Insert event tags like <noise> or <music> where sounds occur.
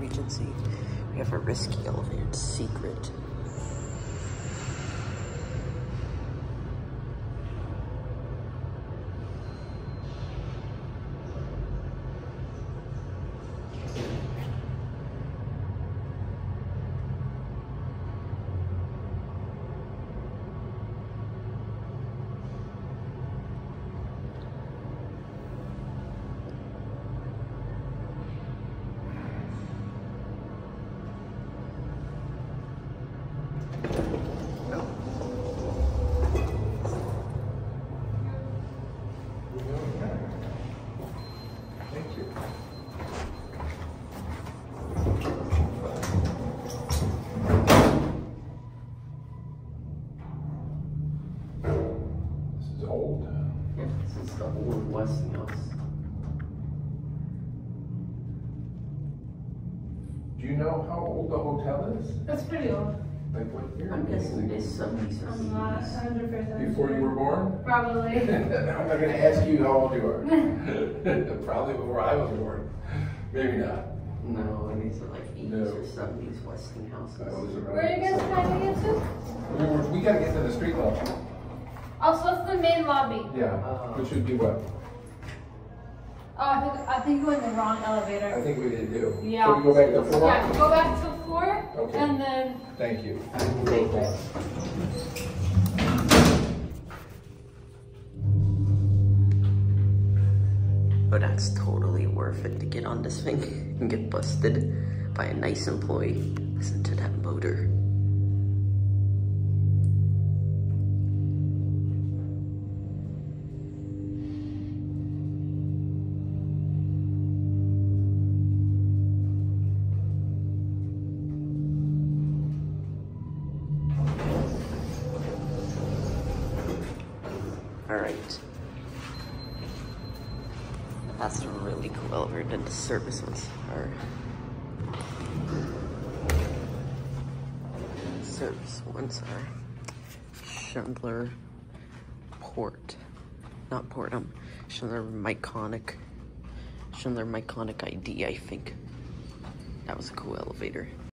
Regency. We have a risky elevator, it's secret. This is old. Yeah, this is the old Westinghouse. Do you know how old the hotel is? That's pretty old. Like what year? I'm guessing it's seventies or I'm not hundred percent. Before you were born? Probably. <laughs> I'm not gonna ask you how old you are. <laughs> Probably before I was born. Maybe not. No, these are like eighties No. or seventies Westinghouses. I Where are you guys around. trying to get to? We were- We gotta get to the street level. Oh, so it's the main lobby. Yeah, Oh. which would be what? Oh, I think I think you went in the wrong elevator. I think we did do. Yeah. So we go back to four? Yeah, go back to four, Okay. and then Thank you. Thank you. But that's totally worth it to get on this thing and get busted by a nice employee. Listen to that motor. Right. That's a really cool elevator. And the service ones are. Service ones are Schindler Port. Not Port, um, Schindler Miconic. Schindler Miconic ID, I think. That was a cool elevator.